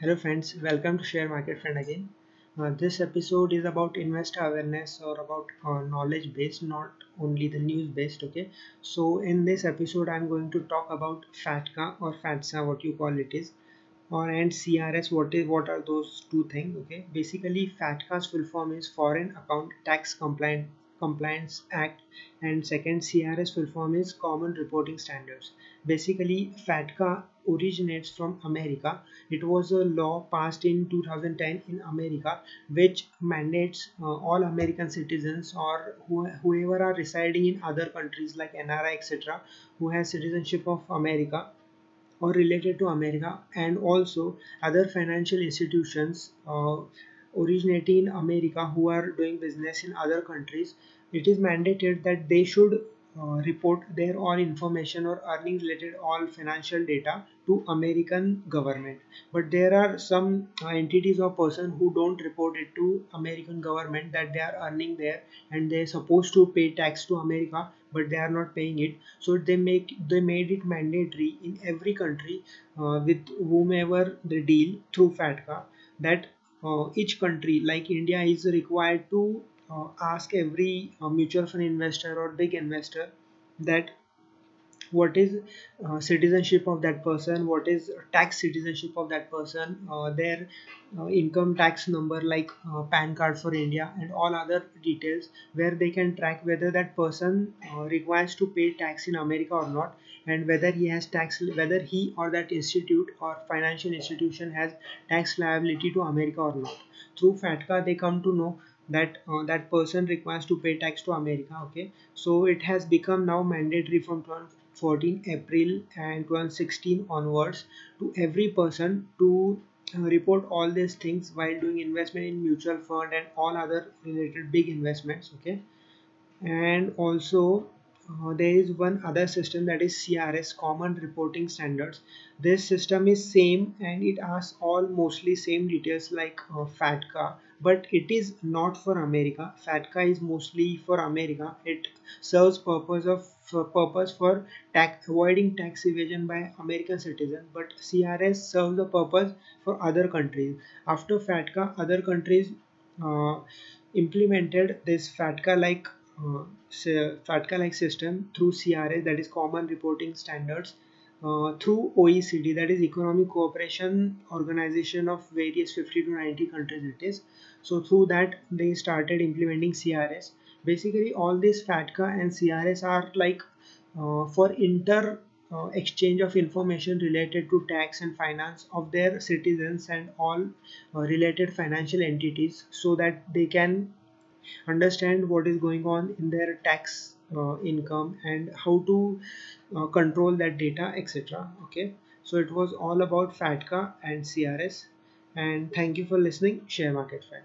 Hello friends, welcome to Share Market Friend again. Uh, this episode is about investor awareness or about uh, knowledge based, not only the news based. Okay, so in this episode, I'm going to talk about FATCA or FATSA, what you call it is, or and CRS. What is what are those two things? Okay, basically, FATCA's full form is Foreign Account Tax Compliant Compliance Act and second CRS full form is Common Reporting Standards. Basically FATCA originates from America. It was a law passed in 2010 in America which mandates uh, all American citizens or who, whoever are residing in other countries like NRI etc who has citizenship of America or related to America and also other financial institutions uh, originating in America who are doing business in other countries, it is mandated that they should uh, report their all information or earning related all financial data to American government. But there are some uh, entities or person who don't report it to American government that they are earning there and they're supposed to pay tax to America but they are not paying it so they make they made it mandatory in every country uh, with whomever they deal through FATCA that uh, each country like India is required to uh, ask every uh, mutual fund investor or big investor that what is uh, citizenship of that person what is tax citizenship of that person uh, their uh, income tax number like uh, pan card for india and all other details where they can track whether that person uh, requires to pay tax in america or not and whether he has tax whether he or that institute or financial institution has tax liability to america or not. Through fatca they come to know that uh, that person requires to pay tax to america okay? So it has become now mandatory from 14 April and 2016 onwards to every person to uh, report all these things while doing investment in mutual fund and all other related big investments okay? And also uh, there is one other system that is CRS common reporting standards. This system is same and it asks all mostly same details like uh, FATCA. But it is not for America. FATCA is mostly for America. It serves purpose of for purpose for tax avoiding tax evasion by American citizens but CRS serves the purpose for other countries. After FATCA other countries uh, implemented this FATCA like uh, FATCA like system through CRS that is common reporting standards uh, through OECD that is economic cooperation organization of various 50 to 90 countries it is. So through that they started implementing CRS basically all these FATCA and CRS are like uh, for inter uh, exchange of information related to tax and finance of their citizens and all uh, related financial entities so that they can understand what is going on in their tax uh, income and how to uh, control that data etc okay? So it was all about FATCA and CRS and thank you for listening. Share market friend